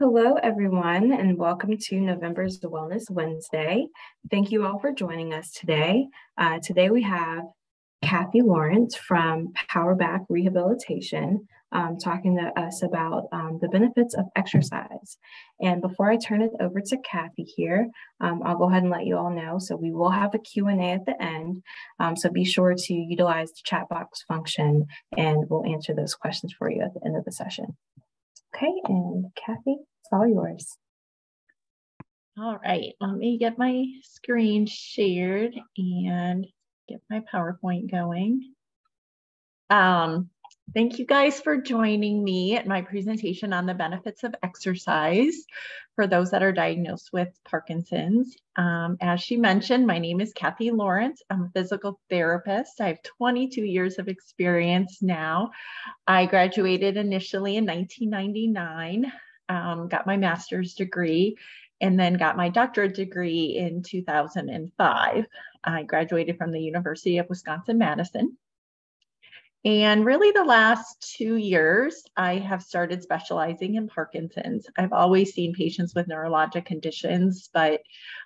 Hello, everyone, and welcome to November's Wellness Wednesday. Thank you all for joining us today. Uh, today we have Kathy Lawrence from Powerback Rehabilitation um, talking to us about um, the benefits of exercise. And before I turn it over to Kathy here, um, I'll go ahead and let you all know. So we will have a Q&A at the end. Um, so be sure to utilize the chat box function and we'll answer those questions for you at the end of the session. Okay, and Kathy, it's all yours. All right, let me get my screen shared and get my PowerPoint going. Um, thank you guys for joining me at my presentation on the benefits of exercise for those that are diagnosed with Parkinson's. Um, as she mentioned, my name is Kathy Lawrence. I'm a physical therapist. I have 22 years of experience now. I graduated initially in 1999, um, got my master's degree, and then got my doctorate degree in 2005. I graduated from the University of Wisconsin-Madison. And really, the last two years, I have started specializing in Parkinson's. I've always seen patients with neurologic conditions, but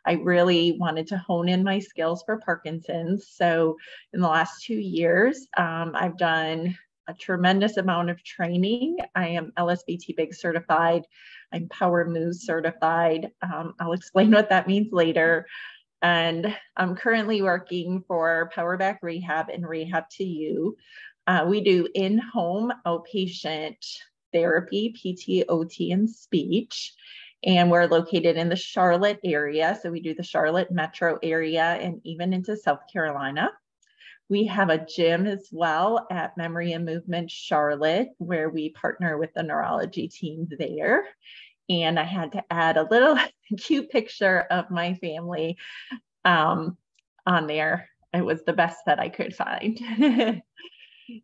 I really wanted to hone in my skills for Parkinson's. So, in the last two years, um, I've done a tremendous amount of training. I am LSVT Big certified. I'm Power Move certified. Um, I'll explain what that means later. And I'm currently working for Powerback Rehab and Rehab to You. Uh, we do in-home outpatient therapy, PT, OT, and speech. And we're located in the Charlotte area. So we do the Charlotte metro area and even into South Carolina. We have a gym as well at Memory and Movement Charlotte, where we partner with the neurology team there. And I had to add a little cute picture of my family um, on there. It was the best that I could find.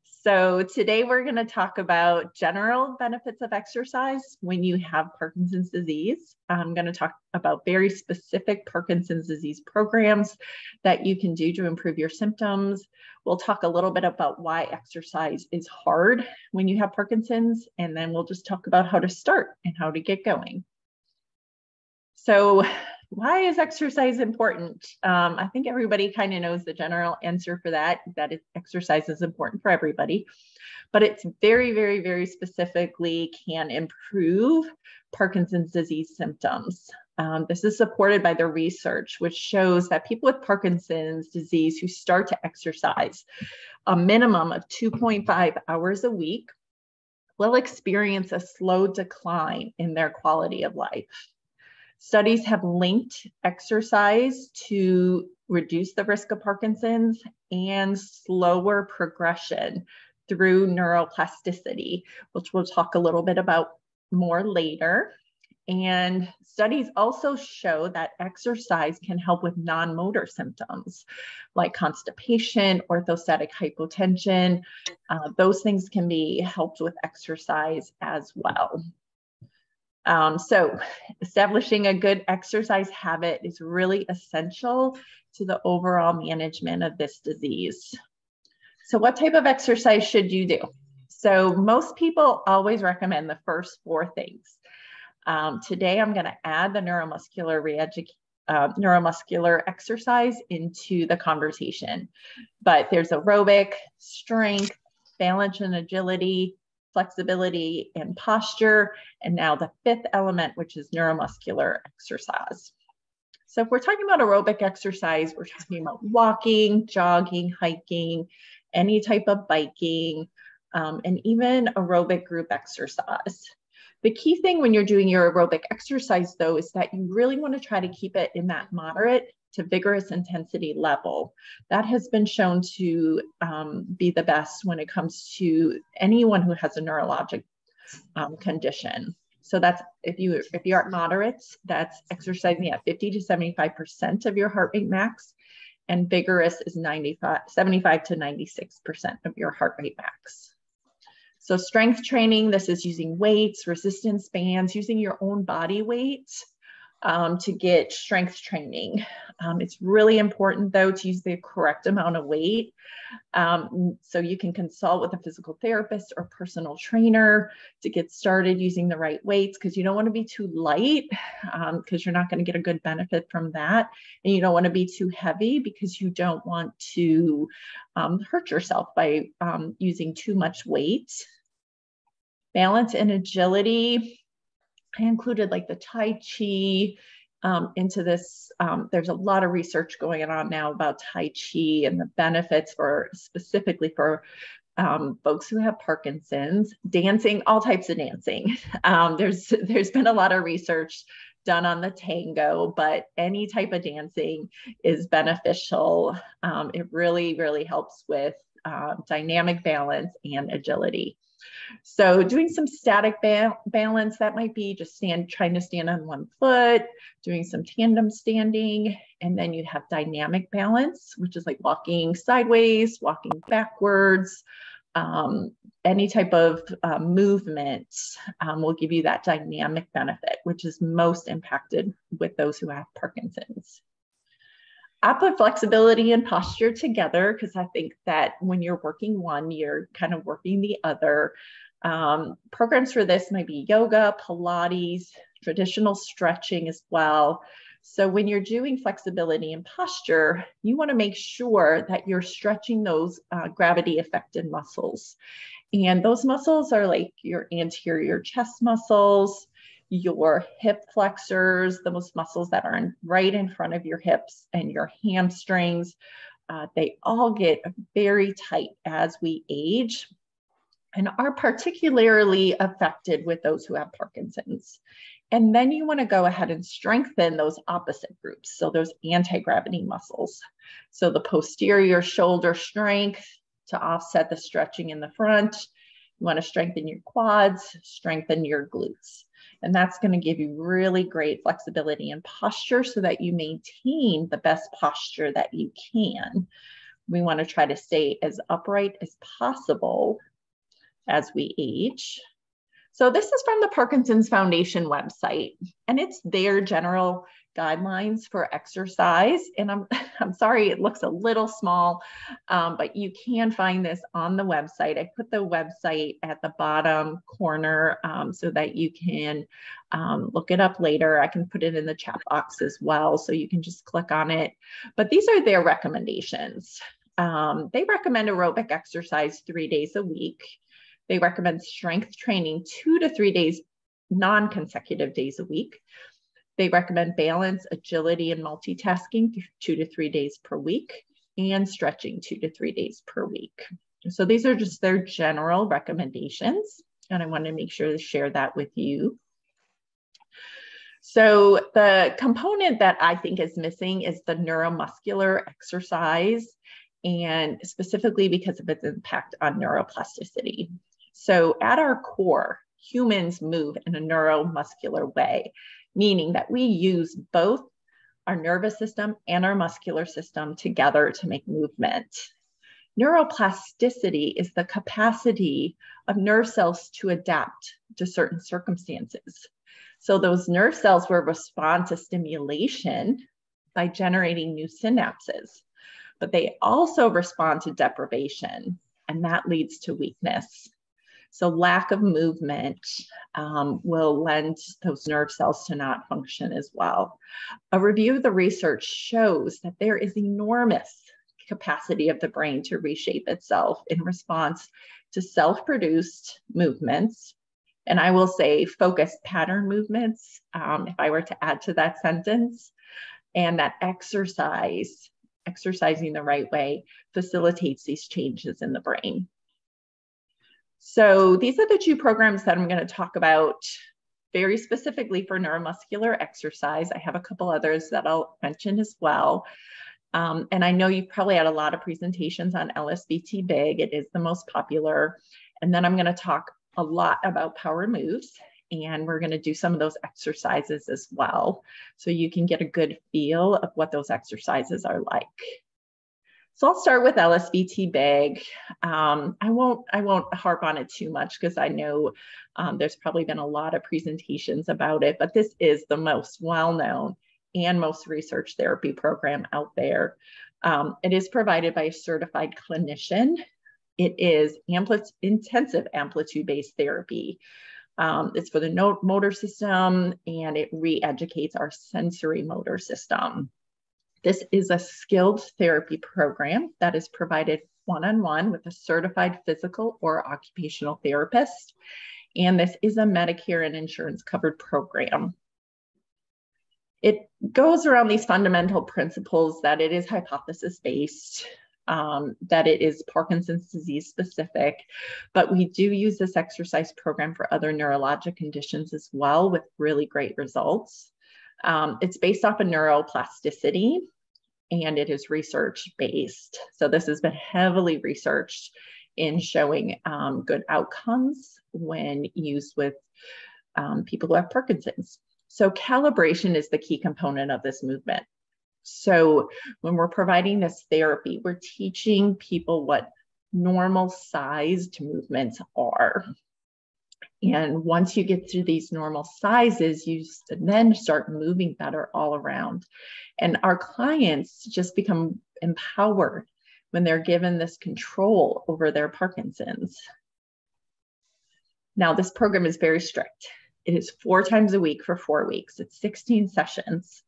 So today we're going to talk about general benefits of exercise when you have Parkinson's disease. I'm going to talk about very specific Parkinson's disease programs that you can do to improve your symptoms. We'll talk a little bit about why exercise is hard when you have Parkinson's, and then we'll just talk about how to start and how to get going. So why is exercise important? Um, I think everybody kind of knows the general answer for that, that is, exercise is important for everybody, but it's very, very, very specifically can improve Parkinson's disease symptoms. Um, this is supported by the research, which shows that people with Parkinson's disease who start to exercise a minimum of 2.5 hours a week will experience a slow decline in their quality of life. Studies have linked exercise to reduce the risk of Parkinson's and slower progression through neuroplasticity, which we'll talk a little bit about more later. And studies also show that exercise can help with non motor symptoms like constipation, orthostatic hypotension. Uh, those things can be helped with exercise as well. Um, so establishing a good exercise habit is really essential to the overall management of this disease. So what type of exercise should you do? So most people always recommend the first four things. Um, today, I'm gonna add the neuromuscular uh, neuromuscular exercise into the conversation. But there's aerobic, strength, balance and agility, flexibility and posture, and now the fifth element, which is neuromuscular exercise. So if we're talking about aerobic exercise, we're talking about walking, jogging, hiking, any type of biking, um, and even aerobic group exercise. The key thing when you're doing your aerobic exercise, though, is that you really want to try to keep it in that moderate to vigorous intensity level. That has been shown to um, be the best when it comes to anyone who has a neurologic um, condition. So that's if you if you're at moderates, that's exercising at 50 to 75% of your heart rate max, and vigorous is 95, 75 to 96% of your heart rate max. So strength training, this is using weights, resistance bands, using your own body weight um, to get strength training. Um, it's really important though to use the correct amount of weight. Um, so you can consult with a physical therapist or personal trainer to get started using the right weights because you don't want to be too light because um, you're not going to get a good benefit from that. And you don't want to be too heavy because you don't want to um, hurt yourself by um, using too much weight. Balance and agility I included like the Tai Chi um, into this. Um, there's a lot of research going on now about Tai Chi and the benefits for specifically for um, folks who have Parkinson's, dancing, all types of dancing. Um, there's there's been a lot of research done on the tango, but any type of dancing is beneficial. Um, it really really helps with uh, dynamic balance and agility. So doing some static ba balance, that might be just stand, trying to stand on one foot, doing some tandem standing, and then you have dynamic balance, which is like walking sideways, walking backwards, um, any type of uh, movement um, will give you that dynamic benefit, which is most impacted with those who have Parkinson's. I put flexibility and posture together because I think that when you're working one, you're kind of working the other. Um, programs for this might be yoga, Pilates, traditional stretching as well. So when you're doing flexibility and posture, you want to make sure that you're stretching those uh, gravity affected muscles. And those muscles are like your anterior chest muscles, your hip flexors, those muscles that are in, right in front of your hips and your hamstrings. Uh, they all get very tight as we age and are particularly affected with those who have Parkinson's. And then you want to go ahead and strengthen those opposite groups. So those anti-gravity muscles. So the posterior shoulder strength to offset the stretching in the front. You want to strengthen your quads, strengthen your glutes. And that's going to give you really great flexibility and posture so that you maintain the best posture that you can. We want to try to stay as upright as possible as we age. So this is from the Parkinson's Foundation website, and it's their general guidelines for exercise. And I'm, I'm sorry, it looks a little small, um, but you can find this on the website. I put the website at the bottom corner um, so that you can um, look it up later. I can put it in the chat box as well, so you can just click on it. But these are their recommendations. Um, they recommend aerobic exercise three days a week. They recommend strength training two to three days, non consecutive days a week. They recommend balance, agility, and multitasking two to three days per week and stretching two to three days per week. So these are just their general recommendations. And I want to make sure to share that with you. So the component that I think is missing is the neuromuscular exercise and specifically because of its impact on neuroplasticity. So at our core, humans move in a neuromuscular way meaning that we use both our nervous system and our muscular system together to make movement. Neuroplasticity is the capacity of nerve cells to adapt to certain circumstances. So those nerve cells will respond to stimulation by generating new synapses, but they also respond to deprivation, and that leads to weakness. So lack of movement um, will lend those nerve cells to not function as well. A review of the research shows that there is enormous capacity of the brain to reshape itself in response to self-produced movements. And I will say focused pattern movements, um, if I were to add to that sentence, and that exercise, exercising the right way, facilitates these changes in the brain. So these are the two programs that I'm going to talk about very specifically for neuromuscular exercise. I have a couple others that I'll mention as well. Um, and I know you've probably had a lot of presentations on LSVT Big. It is the most popular. And then I'm going to talk a lot about power moves and we're going to do some of those exercises as well. So you can get a good feel of what those exercises are like. So I'll start with LSVT big. Um, I won't I won't harp on it too much because I know um, there's probably been a lot of presentations about it, but this is the most well-known and most research therapy program out there. Um, it is provided by a certified clinician. It is ampli intensive amplitude-based therapy. Um, it's for the motor system and it re-educates our sensory motor system. This is a skilled therapy program that is provided one on one with a certified physical or occupational therapist. And this is a Medicare and insurance covered program. It goes around these fundamental principles that it is hypothesis based, um, that it is Parkinson's disease specific, but we do use this exercise program for other neurologic conditions as well with really great results. Um, it's based off of neuroplasticity and it is research based. So this has been heavily researched in showing um, good outcomes when used with um, people who have Parkinson's. So calibration is the key component of this movement. So when we're providing this therapy, we're teaching people what normal sized movements are. And once you get through these normal sizes, you then start moving better all around. And our clients just become empowered when they're given this control over their Parkinson's. Now, this program is very strict. It is four times a week for four weeks, it's 16 sessions,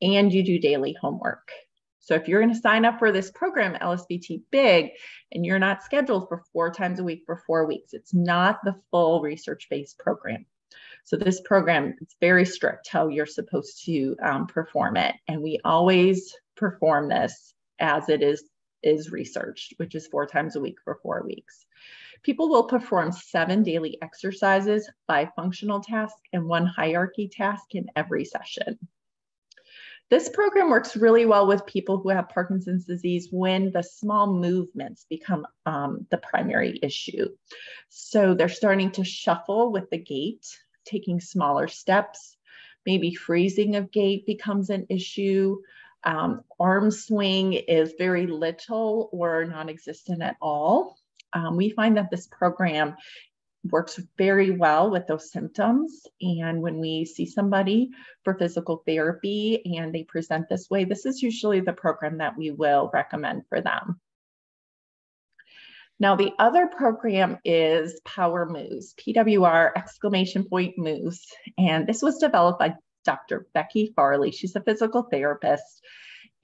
and you do daily homework. So if you're going to sign up for this program, LSVT Big, and you're not scheduled for four times a week for four weeks, it's not the full research-based program. So this program is very strict how you're supposed to um, perform it. And we always perform this as it is, is researched, which is four times a week for four weeks. People will perform seven daily exercises, five functional tasks, and one hierarchy task in every session. This program works really well with people who have Parkinson's disease when the small movements become um, the primary issue. So they're starting to shuffle with the gait, taking smaller steps. Maybe freezing of gait becomes an issue. Um, arm swing is very little or non existent at all. Um, we find that this program works very well with those symptoms. And when we see somebody for physical therapy and they present this way, this is usually the program that we will recommend for them. Now, the other program is Power Moves, PWR exclamation point moves. And this was developed by Dr. Becky Farley. She's a physical therapist,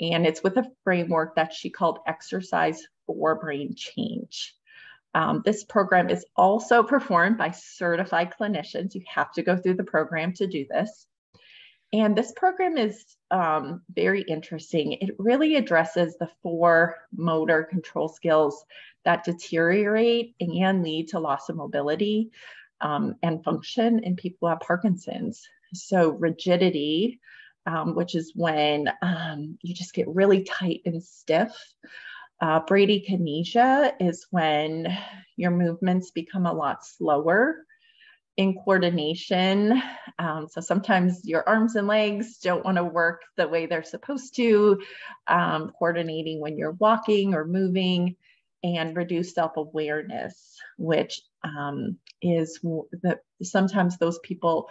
and it's with a framework that she called Exercise for Brain Change. Um, this program is also performed by certified clinicians. You have to go through the program to do this. And this program is um, very interesting. It really addresses the four motor control skills that deteriorate and lead to loss of mobility um, and function in people who have Parkinson's. So, rigidity, um, which is when um, you just get really tight and stiff. Uh, bradykinesia is when your movements become a lot slower in coordination. Um, so sometimes your arms and legs don't want to work the way they're supposed to, um, coordinating when you're walking or moving, and reduced self awareness, which um, is that sometimes those people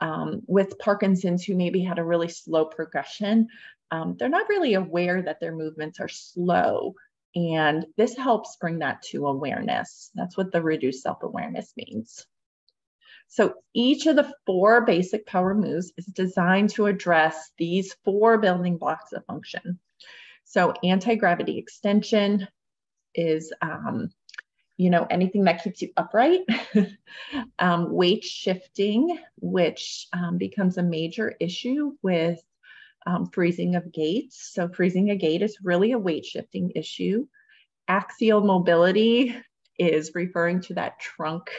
um, with Parkinson's who maybe had a really slow progression, um, they're not really aware that their movements are slow. And this helps bring that to awareness. That's what the reduced self awareness means. So each of the four basic power moves is designed to address these four building blocks of function. So anti-gravity extension is, um, you know, anything that keeps you upright. um, weight shifting, which um, becomes a major issue with um, freezing of gaits. So freezing a gait is really a weight shifting issue. Axial mobility is referring to that trunk,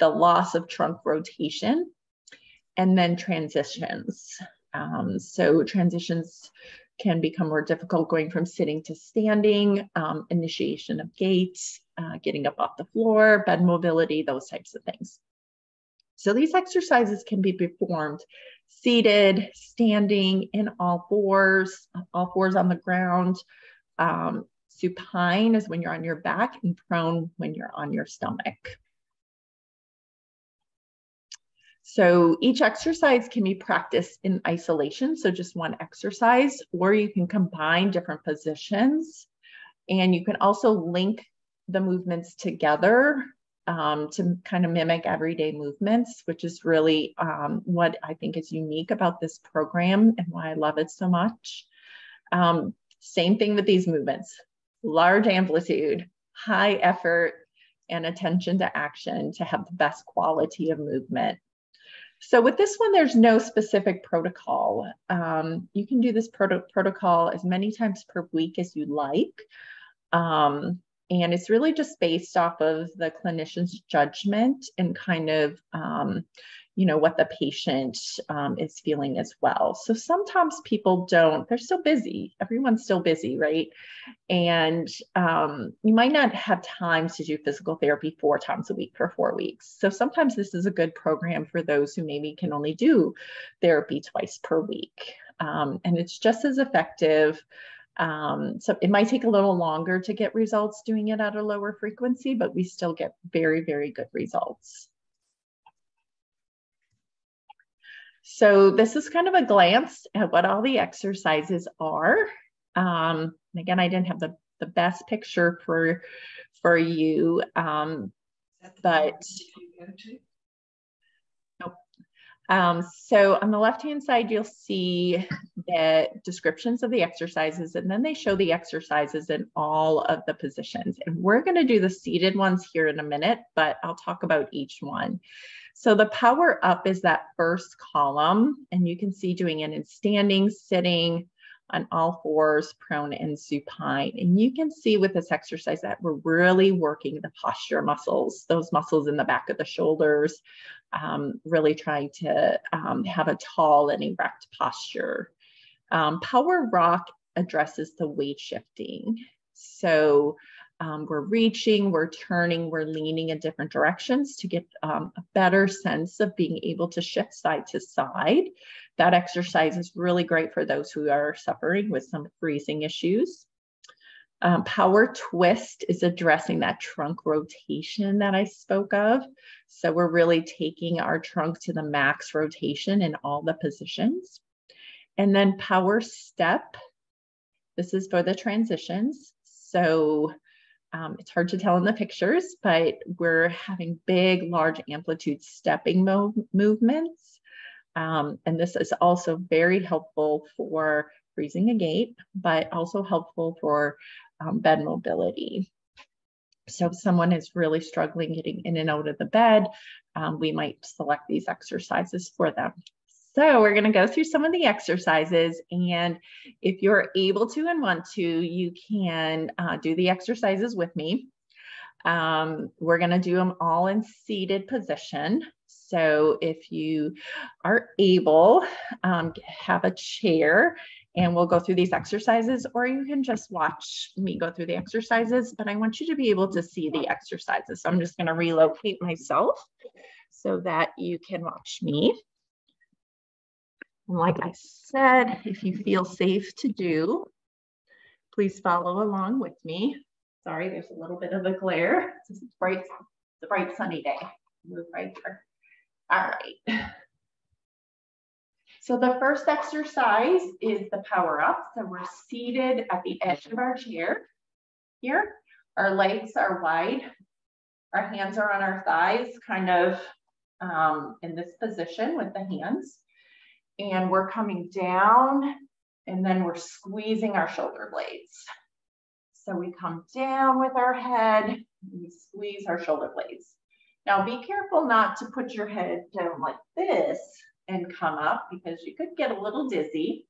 the loss of trunk rotation. And then transitions. Um, so transitions can become more difficult going from sitting to standing, um, initiation of gait, uh, getting up off the floor, bed mobility, those types of things. So these exercises can be performed seated, standing, in all fours, all fours on the ground, um, Supine is when you're on your back and prone when you're on your stomach. So each exercise can be practiced in isolation, so just one exercise, or you can combine different positions. And you can also link the movements together um, to kind of mimic everyday movements, which is really um, what I think is unique about this program and why I love it so much. Um, same thing with these movements, large amplitude, high effort, and attention to action to have the best quality of movement. So with this one, there's no specific protocol. Um, you can do this proto protocol as many times per week as you like. Um, and it's really just based off of the clinician's judgment and kind of um, you know what the patient um, is feeling as well. So sometimes people don't they're still busy. Everyone's still busy right? And um, you might not have time to do physical therapy four times a week for four weeks. So sometimes this is a good program for those who maybe can only do therapy twice per week. Um, and it's just as effective um, so it might take a little longer to get results doing it at a lower frequency, but we still get very, very good results. So this is kind of a glance at what all the exercises are. Um, again, I didn't have the, the best picture for, for you, um, but. Um, so on the left-hand side, you'll see the descriptions of the exercises, and then they show the exercises in all of the positions. And we're gonna do the seated ones here in a minute, but I'll talk about each one. So the power up is that first column, and you can see doing it in standing, sitting, on all fours, prone and supine. And you can see with this exercise that we're really working the posture muscles, those muscles in the back of the shoulders, um, really trying to um, have a tall and erect posture. Um, power rock addresses the weight shifting. So um, we're reaching, we're turning, we're leaning in different directions to get um, a better sense of being able to shift side to side. That exercise is really great for those who are suffering with some freezing issues. Um, power twist is addressing that trunk rotation that I spoke of. So we're really taking our trunk to the max rotation in all the positions. And then power step, this is for the transitions. So um, it's hard to tell in the pictures, but we're having big, large amplitude stepping move movements. Um, and this is also very helpful for freezing a gait, but also helpful for um, bed mobility. So if someone is really struggling getting in and out of the bed, um, we might select these exercises for them. So we're going to go through some of the exercises. And if you're able to and want to, you can uh, do the exercises with me. Um, we're going to do them all in seated position. So if you are able, um, have a chair and we'll go through these exercises, or you can just watch me go through the exercises, but I want you to be able to see the exercises. So I'm just gonna relocate myself so that you can watch me. And like I said, if you feel safe to do, please follow along with me. Sorry, there's a little bit of a glare. It's a bright, it's a bright sunny day. Move right here. All right. So the first exercise is the power up. So we're seated at the edge of our chair here. Our legs are wide. Our hands are on our thighs, kind of um, in this position with the hands and we're coming down and then we're squeezing our shoulder blades. So we come down with our head, we squeeze our shoulder blades. Now be careful not to put your head down like this and come up because you could get a little dizzy.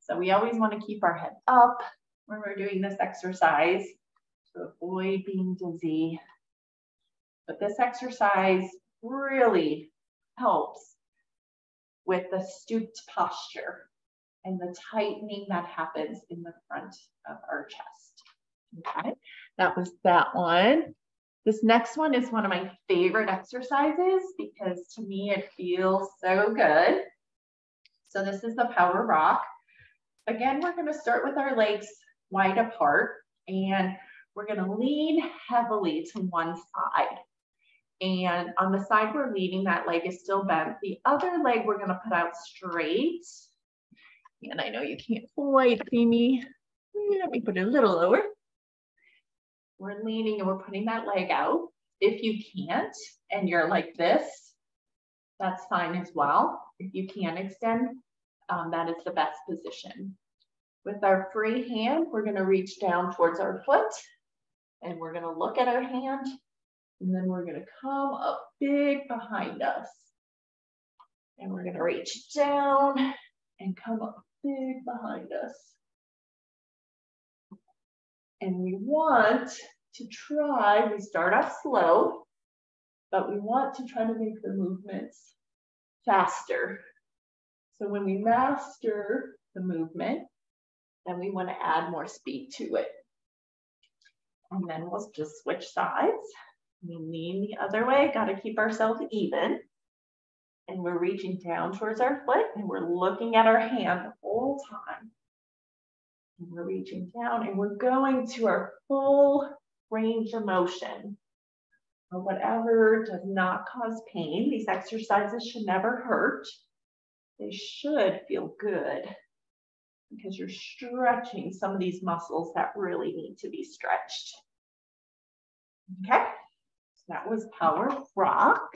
So we always want to keep our head up when we're doing this exercise to avoid being dizzy. But this exercise really helps with the stooped posture and the tightening that happens in the front of our chest. Okay, that was that one. This next one is one of my favorite exercises because to me it feels so good. So this is the power rock. Again, we're gonna start with our legs wide apart. And we're gonna lean heavily to one side. And on the side we're leaning, that leg is still bent. The other leg we're gonna put out straight. And I know you can't quite see me. Let me put it a little lower. We're leaning and we're putting that leg out. If you can't, and you're like this, that's fine as well. If you can extend, um, that is the best position. With our free hand, we're gonna reach down towards our foot and we're gonna look at our hand and then we're gonna come up big behind us. And we're gonna reach down and come up big behind us. And we want to try, we start off slow, but we want to try to make the movements faster. So when we master the movement, then we want to add more speed to it. And then we'll just switch sides. We lean the other way, got to keep ourselves even. And we're reaching down towards our foot and we're looking at our hand the whole time. And we're reaching down and we're going to our full range of motion or whatever does not cause pain. These exercises should never hurt. They should feel good because you're stretching some of these muscles that really need to be stretched. Okay, so that was power rock.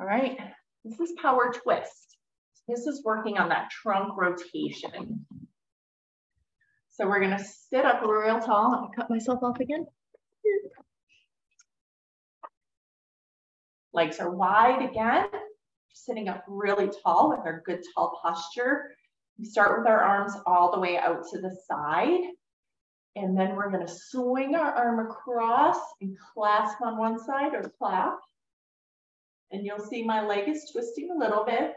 All right, this is power twist. This is working on that trunk rotation. So we're gonna sit up real tall. I'm cut myself off again. Legs are wide again sitting up really tall with our good tall posture. We start with our arms all the way out to the side. And then we're gonna swing our arm across and clasp on one side or clap. And you'll see my leg is twisting a little bit.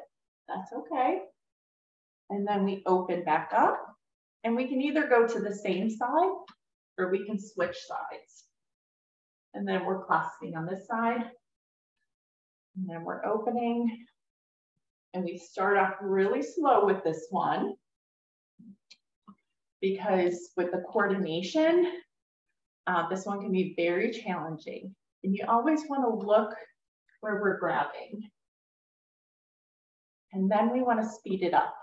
That's okay. And then we open back up. And we can either go to the same side or we can switch sides. And then we're clasping on this side. And then we're opening and we start off really slow with this one because with the coordination, uh, this one can be very challenging. And you always want to look where we're grabbing. And then we want to speed it up.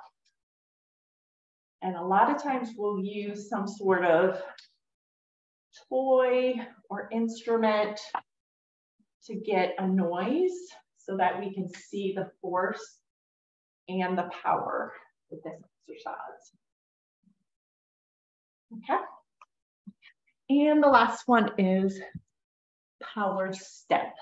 And a lot of times we'll use some sort of toy or instrument to get a noise so that we can see the force and the power with this exercise. Okay. And the last one is power step.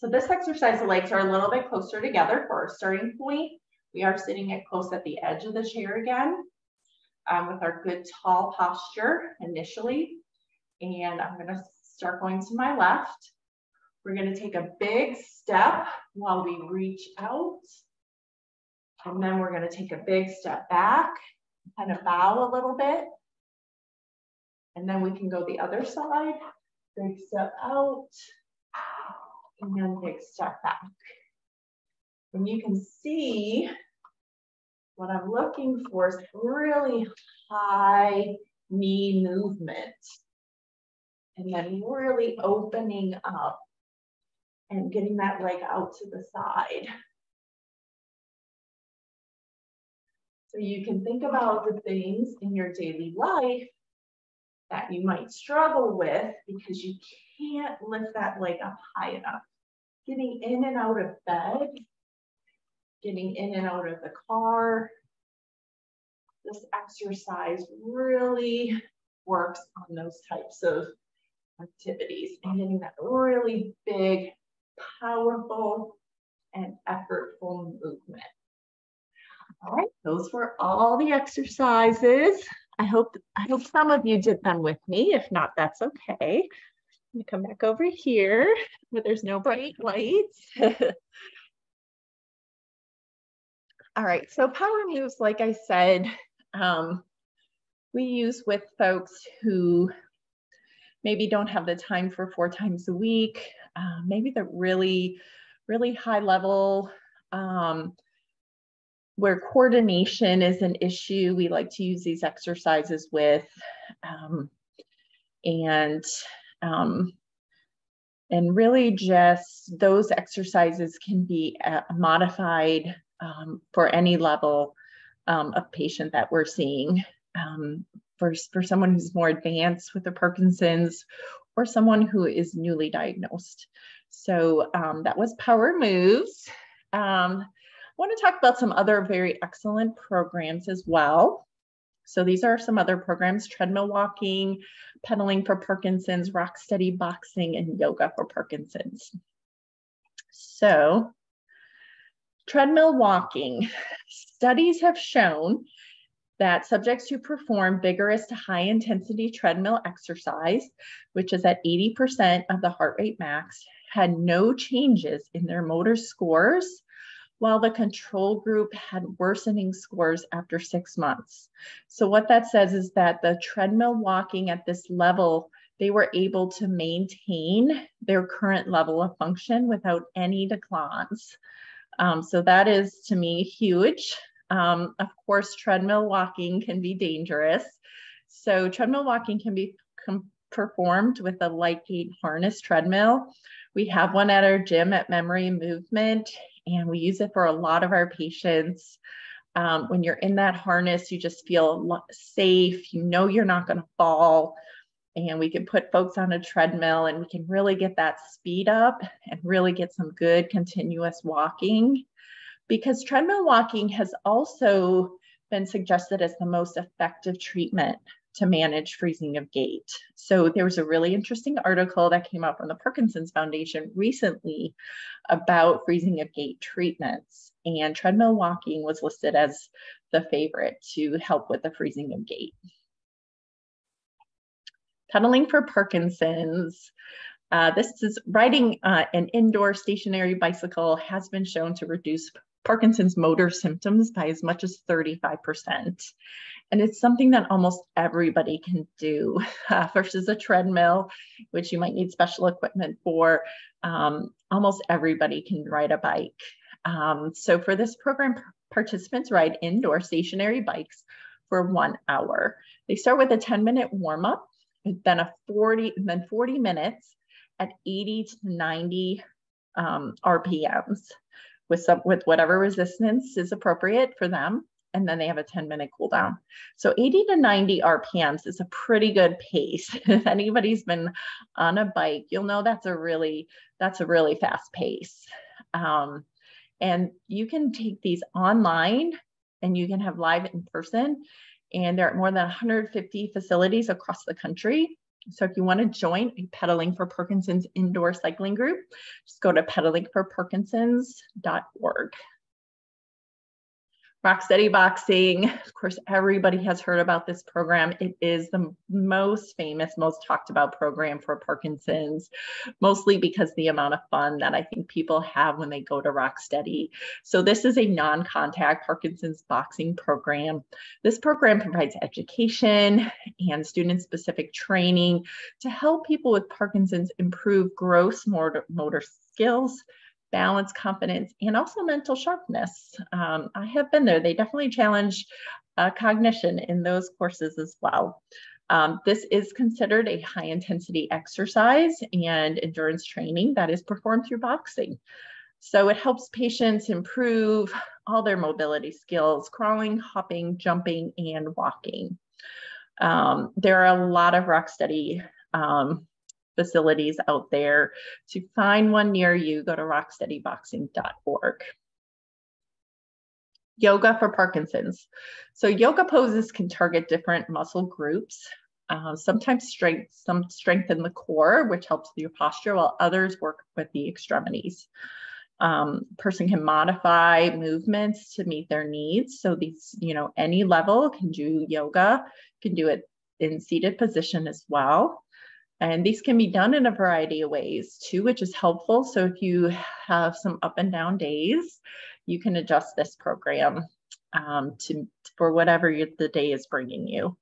So this exercise, the legs are a little bit closer together for our starting point. We are sitting at close at the edge of the chair again um, with our good tall posture initially. And I'm gonna start going to my left. We're gonna take a big step while we reach out. And then we're gonna take a big step back, kind of bow a little bit. And then we can go the other side, big step out, and then big step back. And you can see what I'm looking for is really high knee movement. And then really opening up and getting that leg out to the side. So you can think about the things in your daily life that you might struggle with because you can't lift that leg up high enough. Getting in and out of bed, getting in and out of the car. This exercise really works on those types of activities and getting that really big powerful and effortful movement. All right, those were all the exercises. I hope I hope some of you did them with me. If not, that's okay. I'm gonna come back over here where there's no bright lights. all right, so power moves, like I said, um, we use with folks who maybe don't have the time for four times a week, uh, maybe the really, really high level um, where coordination is an issue, we like to use these exercises with, um, and um, and really just those exercises can be uh, modified um, for any level um, of patient that we're seeing. Um, for, for someone who's more advanced with the Parkinson's or someone who is newly diagnosed. So um, that was Power Moves. Um, I want to talk about some other very excellent programs as well. So these are some other programs, treadmill walking, pedaling for Parkinson's, rock steady boxing, and yoga for Parkinson's. So treadmill walking, studies have shown that subjects who perform vigorous to high intensity treadmill exercise, which is at 80% of the heart rate max, had no changes in their motor scores, while the control group had worsening scores after six months. So, what that says is that the treadmill walking at this level, they were able to maintain their current level of function without any declines. Um, so, that is to me huge. Um, of course, treadmill walking can be dangerous. So treadmill walking can be performed with a LiteGait harness treadmill. We have one at our gym at Memory Movement, and we use it for a lot of our patients. Um, when you're in that harness, you just feel safe. You know you're not going to fall. And we can put folks on a treadmill and we can really get that speed up and really get some good continuous walking because treadmill walking has also been suggested as the most effective treatment to manage freezing of gait. So there was a really interesting article that came out from the Parkinson's Foundation recently about freezing of gait treatments and treadmill walking was listed as the favorite to help with the freezing of gait. Pedaling for Parkinson's. Uh, this is riding uh, an indoor stationary bicycle has been shown to reduce Parkinson's motor symptoms by as much as 35%. And it's something that almost everybody can do uh, versus a treadmill, which you might need special equipment for. Um, almost everybody can ride a bike. Um, so for this program, participants ride indoor stationary bikes for one hour. They start with a 10 minute warm up, then a 40, then 40 minutes at 80 to 90 um, RPMs with some with whatever resistance is appropriate for them and then they have a 10 minute cool down. So 80 to 90 RPMs is a pretty good pace. if anybody's been on a bike, you'll know that's a really that's a really fast pace. Um, and you can take these online and you can have live in person. And there are more than 150 facilities across the country. So if you want to join a Pedaling for Parkinson's indoor cycling group, just go to pedalingforparkinsons.org. Rock Steady Boxing. Of course, everybody has heard about this program. It is the most famous, most talked about program for Parkinson's, mostly because the amount of fun that I think people have when they go to Rock Steady. So, this is a non contact Parkinson's boxing program. This program provides education and student specific training to help people with Parkinson's improve gross motor, motor skills balance, confidence, and also mental sharpness. Um, I have been there. They definitely challenge uh, cognition in those courses as well. Um, this is considered a high intensity exercise and endurance training that is performed through boxing. So it helps patients improve all their mobility skills, crawling, hopping, jumping, and walking. Um, there are a lot of rock steady um, facilities out there. To find one near you, go to rocksteadyboxing.org. Yoga for Parkinson's. So yoga poses can target different muscle groups. Uh, sometimes strength, some strengthen the core, which helps your posture, while others work with the extremities. Um, person can modify movements to meet their needs. So these, you know, any level can do yoga, can do it in seated position as well. And these can be done in a variety of ways too, which is helpful. So if you have some up and down days, you can adjust this program um, to for whatever the day is bringing you.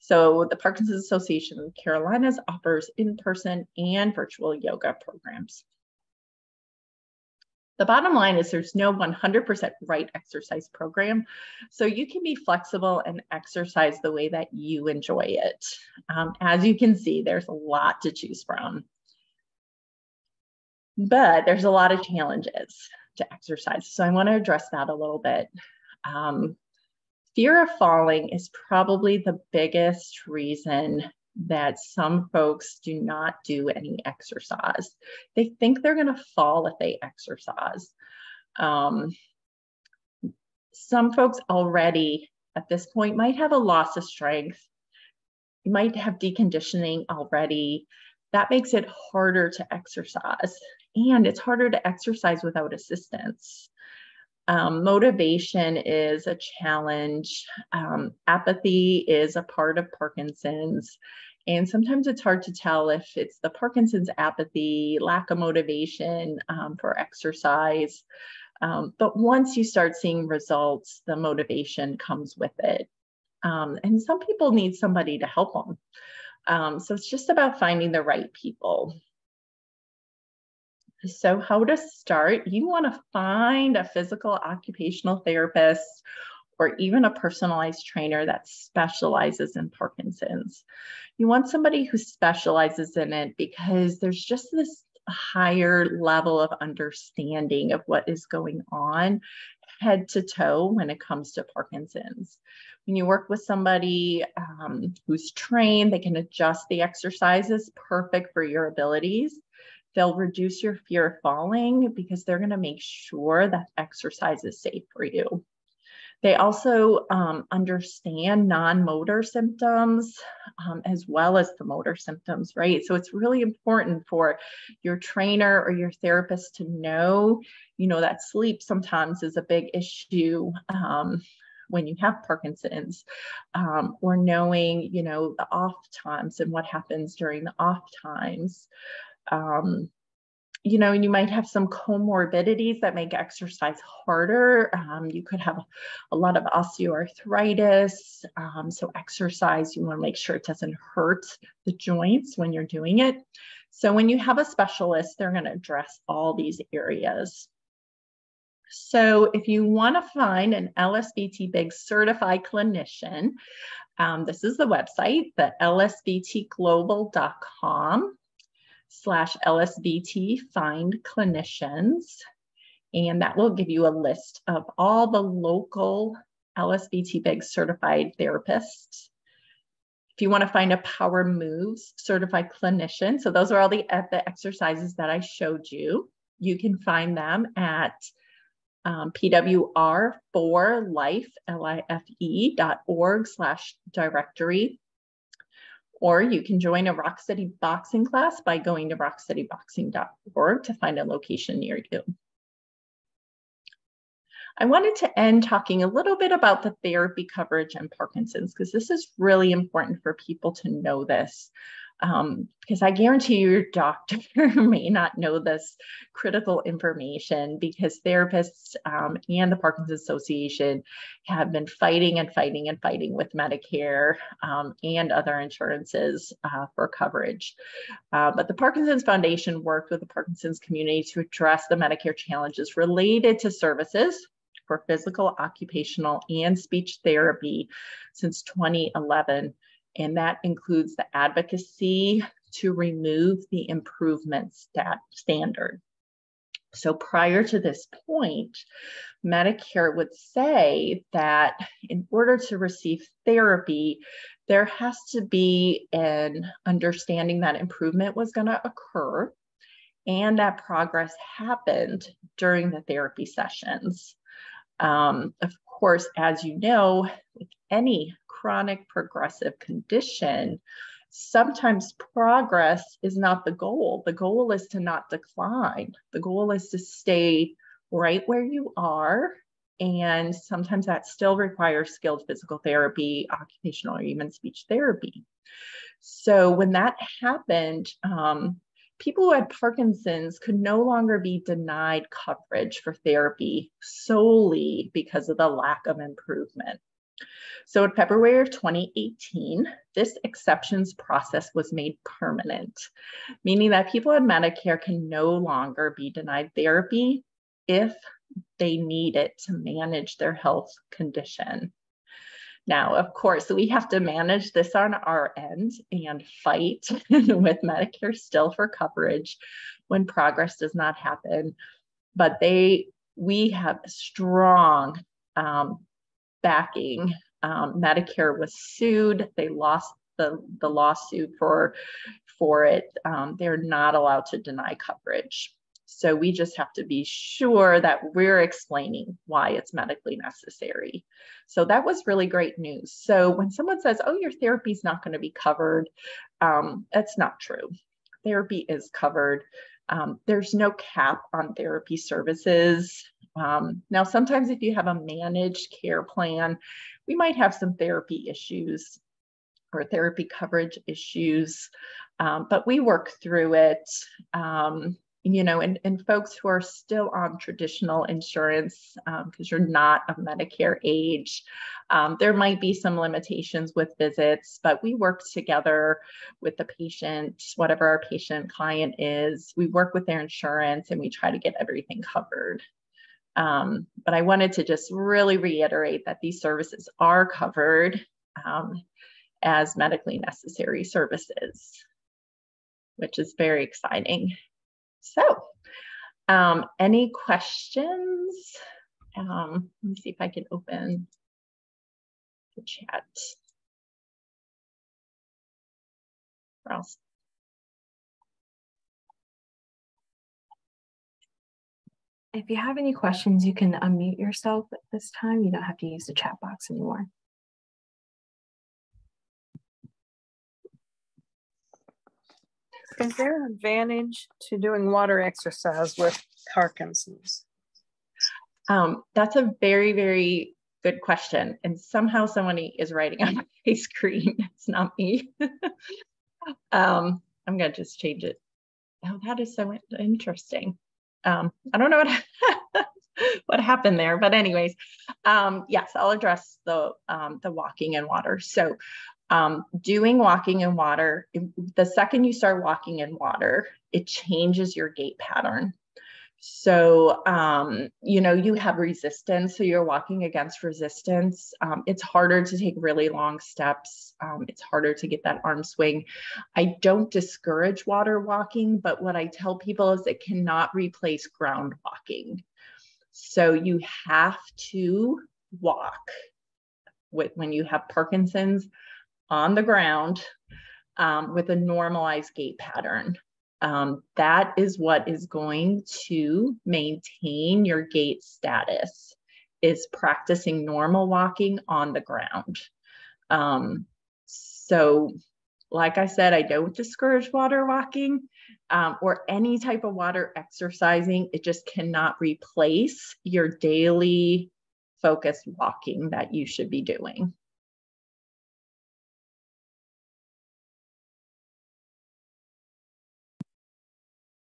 So the Parkinson's Association of Carolinas offers in-person and virtual yoga programs. The bottom line is there's no 100% right exercise program. So you can be flexible and exercise the way that you enjoy it. Um, as you can see, there's a lot to choose from. But there's a lot of challenges to exercise. So I want to address that a little bit. Um, fear of falling is probably the biggest reason that some folks do not do any exercise. They think they're going to fall if they exercise. Um, some folks already at this point might have a loss of strength, you might have deconditioning already. That makes it harder to exercise, and it's harder to exercise without assistance. Um, motivation is a challenge. Um, apathy is a part of Parkinson's. And sometimes it's hard to tell if it's the Parkinson's apathy, lack of motivation um, for exercise. Um, but once you start seeing results, the motivation comes with it. Um, and some people need somebody to help them. Um, so it's just about finding the right people. So, how to start? You want to find a physical occupational therapist or even a personalized trainer that specializes in Parkinson's. You want somebody who specializes in it because there's just this higher level of understanding of what is going on head to toe when it comes to Parkinson's. When you work with somebody um, who's trained, they can adjust the exercises perfect for your abilities. They'll reduce your fear of falling because they're going to make sure that exercise is safe for you. They also um, understand non motor symptoms um, as well as the motor symptoms, right? So it's really important for your trainer or your therapist to know, you know, that sleep sometimes is a big issue. Um, when you have Parkinson's, um, or knowing, you know, the off times and what happens during the off times. Um, you know, and you might have some comorbidities that make exercise harder. Um, you could have a lot of osteoarthritis. Um, so, exercise, you want to make sure it doesn't hurt the joints when you're doing it. So, when you have a specialist, they're going to address all these areas. So, if you want to find an LSVT Big certified clinician, um, this is the website, the lsvtglobal.com slash LSVT find clinicians. And that will give you a list of all the local LSVT Big certified therapists. If you want to find a Power Moves certified clinician, so those are all the, the exercises that I showed you. You can find them at um, pwr for life, L-I-F-E dot org slash directory or you can join a Rock Steady boxing class by going to rocksteadyboxing.org to find a location near you. I wanted to end talking a little bit about the therapy coverage and Parkinson's because this is really important for people to know this um, because I guarantee your doctor may not know this critical information because therapists um, and the Parkinson's Association have been fighting and fighting and fighting with Medicare um, and other insurances uh, for coverage. Uh, but the Parkinson's Foundation worked with the Parkinson's community to address the Medicare challenges related to services for physical, occupational, and speech therapy since 2011 and that includes the advocacy to remove the improvement stat standard. So prior to this point, Medicare would say that in order to receive therapy, there has to be an understanding that improvement was going to occur and that progress happened during the therapy sessions. Um, of course, as you know, with any chronic progressive condition, sometimes progress is not the goal. The goal is to not decline. The goal is to stay right where you are. And sometimes that still requires skilled physical therapy, occupational, or even speech therapy. So when that happened, um, people who had Parkinson's could no longer be denied coverage for therapy solely because of the lack of improvement. So in February of 2018, this exceptions process was made permanent, meaning that people in Medicare can no longer be denied therapy if they need it to manage their health condition. Now, of course, we have to manage this on our end and fight with Medicare still for coverage when progress does not happen. But they, we have strong um, backing. Um, Medicare was sued. They lost the, the lawsuit for, for it. Um, they're not allowed to deny coverage. So we just have to be sure that we're explaining why it's medically necessary. So that was really great news. So when someone says, oh, your therapy is not going to be covered, um, that's not true. Therapy is covered. Um, there's no cap on therapy services. Um, now, sometimes if you have a managed care plan, we might have some therapy issues or therapy coverage issues, um, but we work through it. Um, you know, and, and folks who are still on traditional insurance because um, you're not of Medicare age, um, there might be some limitations with visits, but we work together with the patient, whatever our patient client is. We work with their insurance and we try to get everything covered. Um, but I wanted to just really reiterate that these services are covered um, as medically necessary services, which is very exciting. So, um, any questions? Um, let me see if I can open the chat. Or else. If you have any questions, you can unmute yourself at this time. You don't have to use the chat box anymore. Is there an advantage to doing water exercise with Parkinson's? Um, that's a very, very good question. And somehow somebody is writing on my screen. It's not me. um, I'm going to just change it. Oh, that is so interesting. Um, I don't know what what happened there, but anyways, um, yes, I'll address the um, the walking in water. So um, doing walking in water, the second you start walking in water, it changes your gait pattern. So, um, you know, you have resistance, so you're walking against resistance. Um, it's harder to take really long steps. Um, it's harder to get that arm swing. I don't discourage water walking, but what I tell people is it cannot replace ground walking. So you have to walk with, when you have Parkinson's on the ground um, with a normalized gait pattern. Um, that is what is going to maintain your gait status is practicing normal walking on the ground. Um, so like I said, I don't discourage water walking um, or any type of water exercising. It just cannot replace your daily focused walking that you should be doing.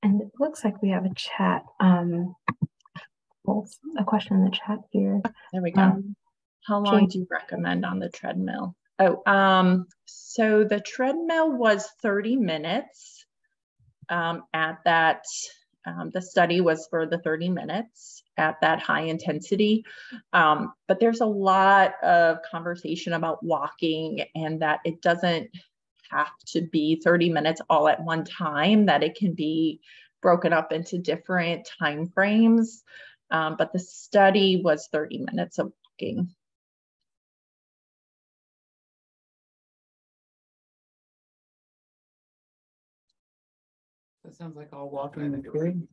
And it looks like we have a chat. Um, a question in the chat here. There we go. Um, How long do you recommend on the treadmill? Oh, um, so the treadmill was 30 minutes um, at that. Um, the study was for the 30 minutes at that high intensity. Um, but there's a lot of conversation about walking and that it doesn't have to be 30 minutes all at one time, that it can be broken up into different time frames. Um, but the study was 30 minutes of walking. That sounds like all walking is good.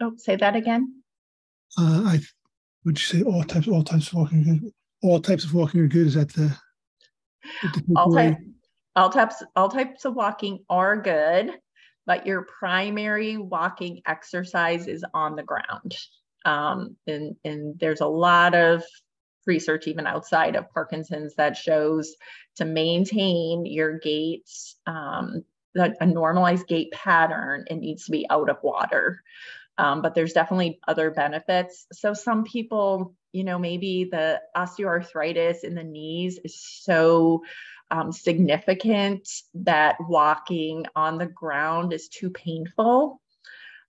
Oh, say that again. Uh, I would you say all types, all types of walking, all types of walking are good. Is that the, the all, type, all types, all types of walking are good, but your primary walking exercise is on the ground. Um, and, and there's a lot of research even outside of Parkinson's that shows to maintain your gait, um, a normalized gait pattern, it needs to be out of water. Um, but there's definitely other benefits. So some people, you know, maybe the osteoarthritis in the knees is so um, significant that walking on the ground is too painful.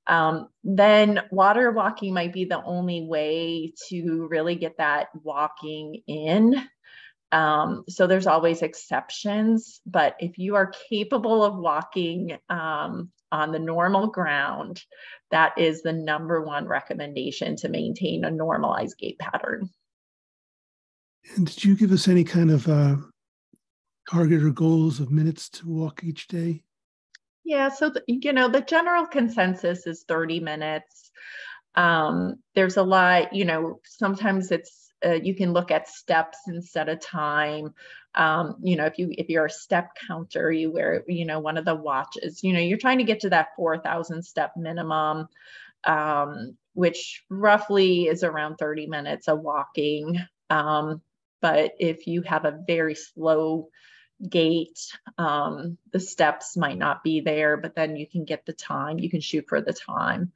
Um, then water walking might be the only way to really get that walking in. Um, so there's always exceptions, but if you are capable of walking um, on the normal ground, that is the number one recommendation to maintain a normalized gait pattern. And did you give us any kind of uh, target or goals of minutes to walk each day? Yeah, so the, you know the general consensus is 30 minutes. Um, there's a lot, you know, sometimes it's uh, you can look at steps instead of time. Um, you know, if you if you're a step counter, you wear you know one of the watches. You know, you're trying to get to that 4,000 step minimum, um, which roughly is around 30 minutes of walking. Um, but if you have a very slow gait, um, the steps might not be there, but then you can get the time, you can shoot for the time.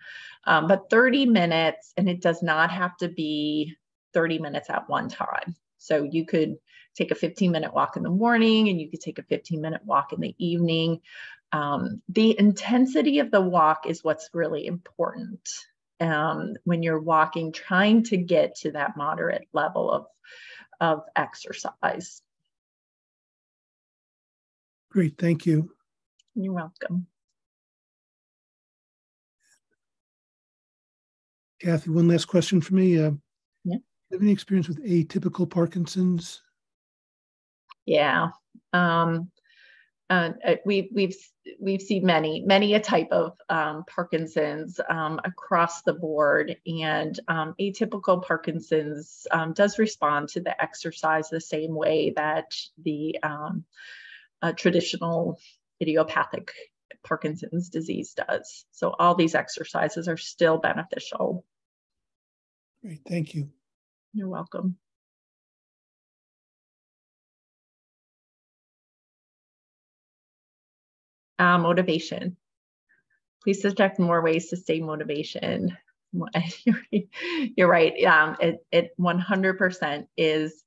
Um, but 30 minutes, and it does not have to be 30 minutes at one time. So you could take a 15 minute walk in the morning and you could take a 15 minute walk in the evening. Um, the intensity of the walk is what's really important um, when you're walking, trying to get to that moderate level of, of exercise. Great, thank you. You're welcome. Kathy, one last question for me. Uh, Yeah. Have any experience with atypical Parkinson's? Yeah. Um, uh, uh, we, we've we've seen many many a type of um, Parkinson's um, across the board, and um, atypical Parkinson's um, does respond to the exercise the same way that the um, uh, traditional idiopathic Parkinson's disease does. So all these exercises are still beneficial. Great, thank you. You're welcome. Uh, motivation. Please suggest more ways to stay motivation. You're right. Um, it, it 100% is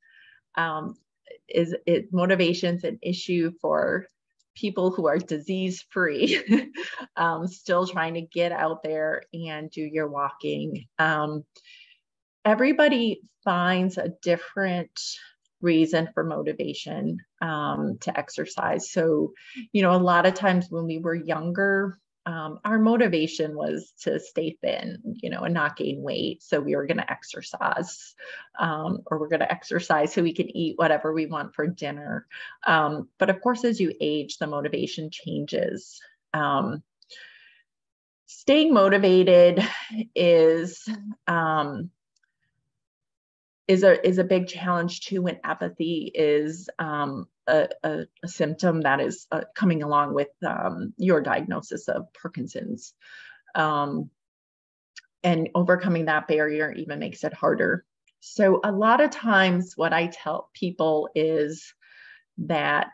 um, is it motivation's an issue for people who are disease free, um, still trying to get out there and do your walking. Um, everybody finds a different reason for motivation um, to exercise. So, you know, a lot of times when we were younger, um, our motivation was to stay thin, you know, and not gain weight. So we were going to exercise, um, or we're going to exercise so we can eat whatever we want for dinner. Um, but of course, as you age, the motivation changes. Um, staying motivated is um, is a is a big challenge too when apathy is um, a, a, a, symptom that is uh, coming along with um, your diagnosis of Parkinson's. Um, and overcoming that barrier even makes it harder. So, a lot of times, what I tell people is that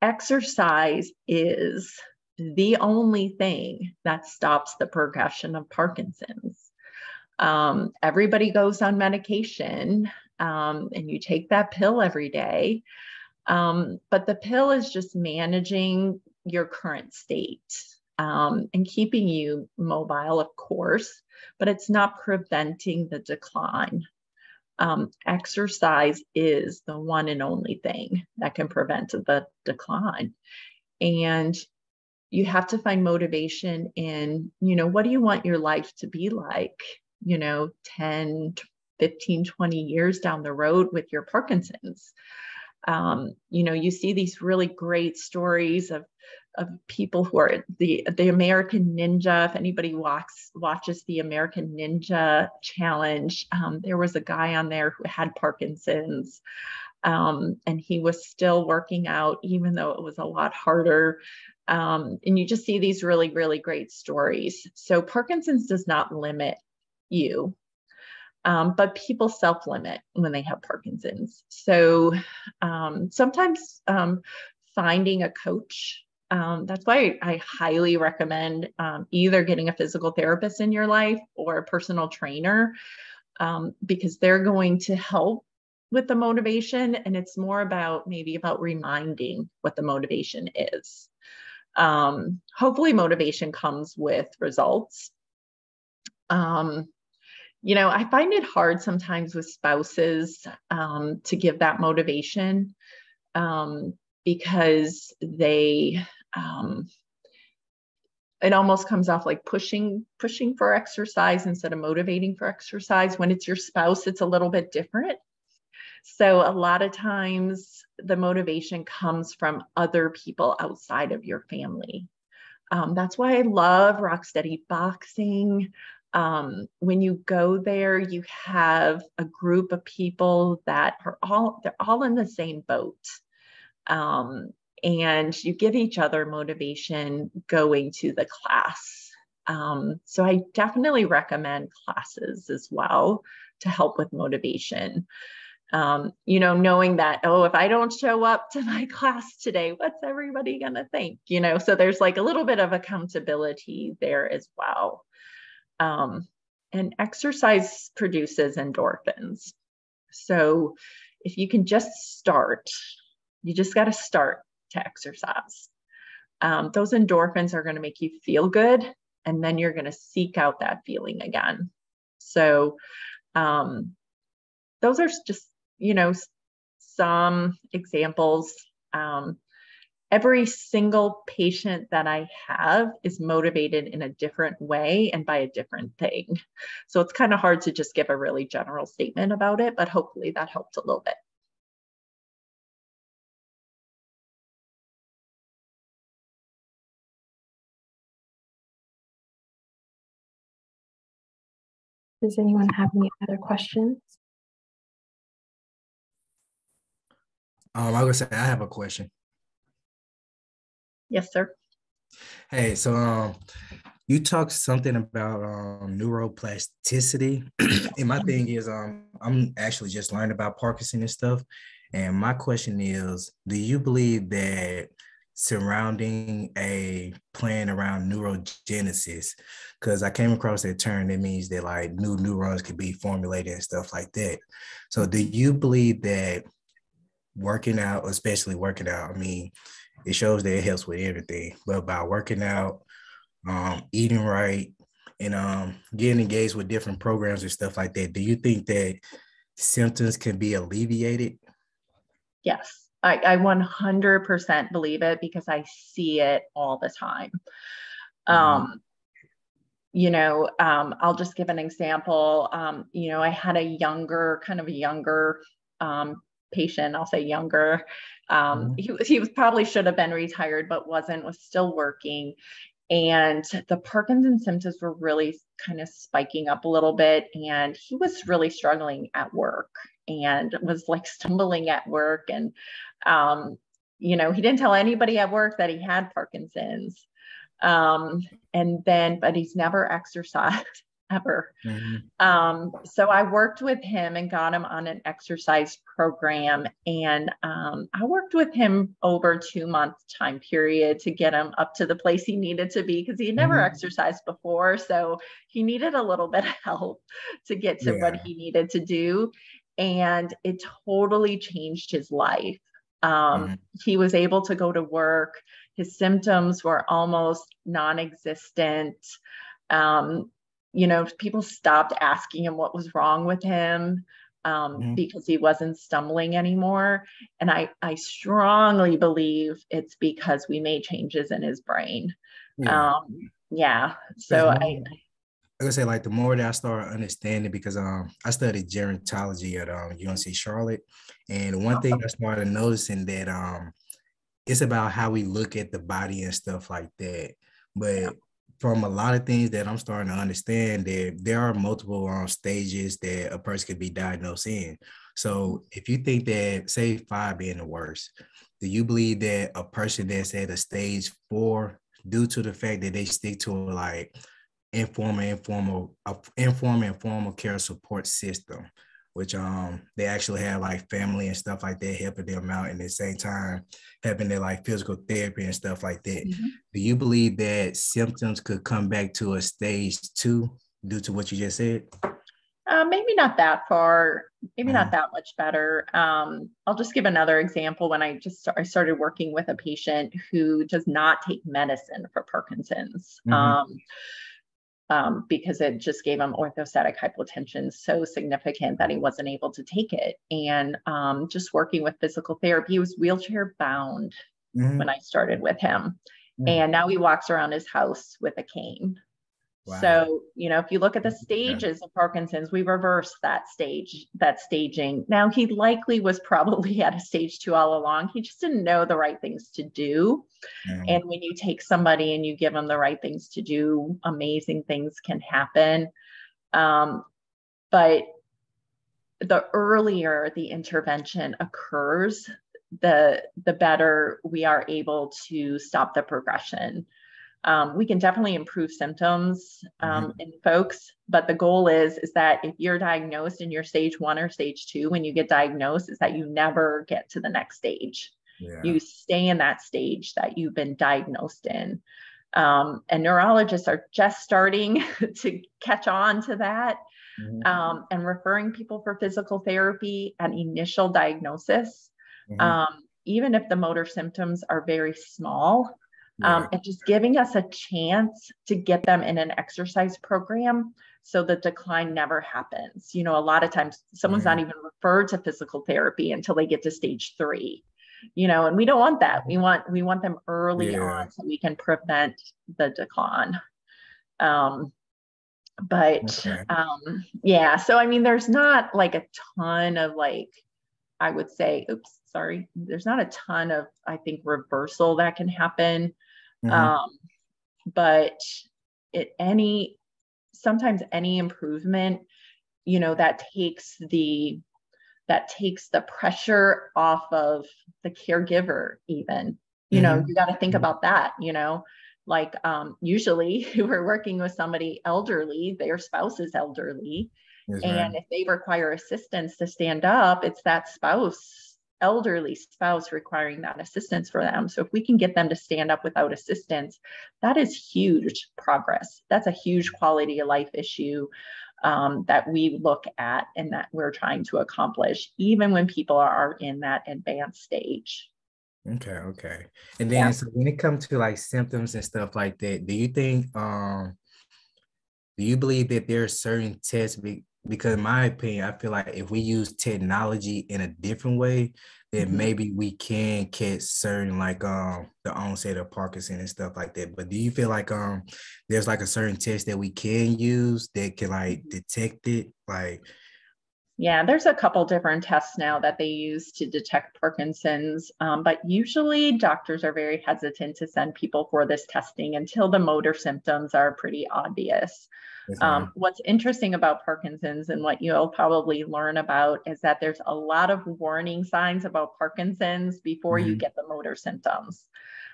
exercise is the only thing that stops the progression of Parkinson's. Um, everybody goes on medication um, and you take that pill every day. Um, but the pill is just managing your current state um, and keeping you mobile, of course, but it's not preventing the decline. Um, exercise is the one and only thing that can prevent the decline. And you have to find motivation in, you know, what do you want your life to be like? You know 10 15 20 years down the road with your parkinson's um, you know you see these really great stories of of people who are the the American Ninja. If anybody walks watches the American Ninja Challenge, um, there was a guy on there who had Parkinson's, um, and he was still working out even though it was a lot harder. Um, and you just see these really really great stories. So Parkinson's does not limit you. Um, but people self limit when they have Parkinson's. So um, sometimes um, finding a coach. Um, that's why I highly recommend um, either getting a physical therapist in your life or a personal trainer um, because they're going to help with the motivation. And it's more about maybe about reminding what the motivation is. Hopefully, motivation comes with results. Um, you know, I find it hard sometimes with spouses um, to give that motivation um, because they, um, it almost comes off like pushing pushing for exercise instead of motivating for exercise. When it's your spouse it's a little bit different. So a lot of times the motivation comes from other people outside of your family. Um, that's why i love rock steady boxing um, when you go there you have a group of people that are all they're all in the same boat um, and you give each other motivation going to the class. Um, so I definitely recommend classes as well to help with motivation. Um, you know, knowing that, oh, if I don't show up to my class today, what's everybody going to think? You know, so there's like a little bit of accountability there as well. Um, and exercise produces endorphins. So if you can just start, you just got to start to exercise. Um, those endorphins are going to make you feel good, and then you're going to seek out that feeling again. So, um, those are just, you know, some examples. Um, every single patient that I have is motivated in a different way and by a different thing. So it's kind of hard to just give a really general statement about it, but hopefully that helped a little bit. Does anyone have any other questions? Um, I was gonna say I have a question. Yes, sir. Hey, so um, you talked something about um neuroplasticity, and my thing is um, I'm actually just learning about Parkinson and stuff, and my question is, do you believe that surrounding a plan around neurogenesis because I came across that term that means that like new neurons could be formulated and stuff like that. So do you believe that working out, especially working out, I mean, it shows that it helps with everything, but by working out, um, eating right, and um, getting engaged with different programs and stuff like that, do you think that symptoms can be alleviated? Yes. I, I 100% believe it because I see it all the time. Mm-hmm. Um, you know, um, I'll just give an example. Um, you know, I had a younger, kind of a younger um, patient, I'll say younger. Um, mm-hmm. he, he was probably should have been retired, but wasn't, was still working. And the Parkinson symptoms were really kind of spiking up a little bit. And he was really struggling at work and was like stumbling at work. And, um, you know, he didn't tell anybody at work that he had Parkinson's. Um, and then, but he's never exercised ever. Mm-hmm. Um, so I worked with him and got him on an exercise program. And um, I worked with him over two month time period to get him up to the place he needed to be because he had never mm-hmm. exercised before. So he needed a little bit of help to get to yeah. what he needed to do. And it totally changed his life. Um, mm-hmm. He was able to go to work. His symptoms were almost non existent. Um, you know, people stopped asking him what was wrong with him um, mm-hmm. because he wasn't stumbling anymore. And I, I strongly believe it's because we made changes in his brain. Yeah. Um, yeah. So I, I gonna say like the more that I started understanding because um I studied gerontology at um UNC Charlotte, and one thing I started noticing that um it's about how we look at the body and stuff like that. But from a lot of things that I'm starting to understand that there are multiple um, stages that a person could be diagnosed in. So if you think that say five being the worst, do you believe that a person that's at a stage four, due to the fact that they stick to a like informal, informal, uh, informal, informal care support system, which um they actually have like family and stuff like that helping them out, and at the same time having their like physical therapy and stuff like that. Mm-hmm. Do you believe that symptoms could come back to a stage two due to what you just said? Uh, maybe not that far, maybe Mhm. not that much better. Um, I'll just give another example. When I just I started working with a patient who does not take medicine for Parkinson's, Mhm. um, um, because it just gave him orthostatic hypotension so significant that he wasn't able to take it. And um, just working with physical therapy, he was wheelchair bound Mhm. when I started with him. Mm. And now he walks around his house with a cane. Wow. So, you know, if you look at the stages of Parkinson's, we reversed that stage, that staging. Now, he likely was probably at a stage two all along. He just didn't know the right things to do. Mhm. And when you take somebody and you give them the right things to do, amazing things can happen. Um, but the earlier the intervention occurs, the the better we are able to stop the progression. Um, we can definitely improve symptoms um, in folks, but the goal is is that if you're diagnosed in your stage one or stage two, when you get diagnosed, is that you never get to the next stage yeah. you stay in that stage that you've been diagnosed in. Um, and neurologists are just starting to catch on to that Mhm. um, and referring people for physical therapy at initial diagnosis, Mhm. um, even if the motor symptoms are very small. Um, and just giving us a chance to get them in an exercise program so the decline never happens. You know, a lot of times someone's not even referred to physical therapy until they get to stage three you know and we don't want that we want we want them early Yeah. on so we can prevent the decline um but Okay. um yeah so i mean there's not like a ton of like i would say oops sorry there's not a ton of i think reversal that can happen Mhm. um but it any sometimes any improvement you know that takes the that takes the pressure off of the caregiver even you know you got to think Mhm. about that you know like um usually we're working with somebody elderly their spouse is elderly Yes, and ma'am. if they require assistance to stand up it's that spouse elderly spouse requiring that assistance for them so if we can get them to stand up without assistance that is huge progress that's a huge quality of life issue um, that we look at and that we're trying to accomplish even when people are in that advanced stage Okay, okay. And then Yeah. so when it comes to like symptoms and stuff like that, do you think um do you believe that there are certain tests be, because in my opinion, I feel like if we use technology in a different way, then Mhm. maybe we can catch certain like um the onset of Parkinson and stuff like that. But do you feel like um there's like a certain test that we can use that can like Mm-hmm. detect it? Like Yeah, there's a couple different tests now that they use to detect Parkinson's, um, but usually doctors are very hesitant to send people for this testing until the motor symptoms are pretty obvious. Um, what's interesting about Parkinson's and what you'll probably learn about is that there's a lot of warning signs about Parkinson's before you Mhm. get the motor symptoms.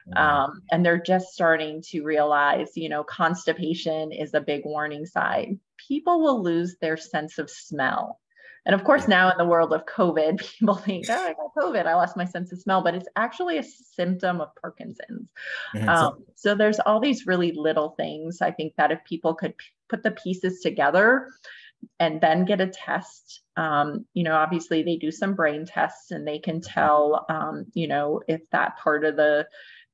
Wow. Um, and they're just starting to realize, you know, constipation is a big warning sign. People will lose their sense of smell. And of course, now in the world of COVID, people think, oh, I got COVID, I lost my sense of smell, but it's actually a symptom of Parkinson's. Mhm. So- Um, so there's all these really little things. I think that if people could put the pieces together and then get a test, um, you know, obviously they do some brain tests and they can tell, um, you know, if that part of the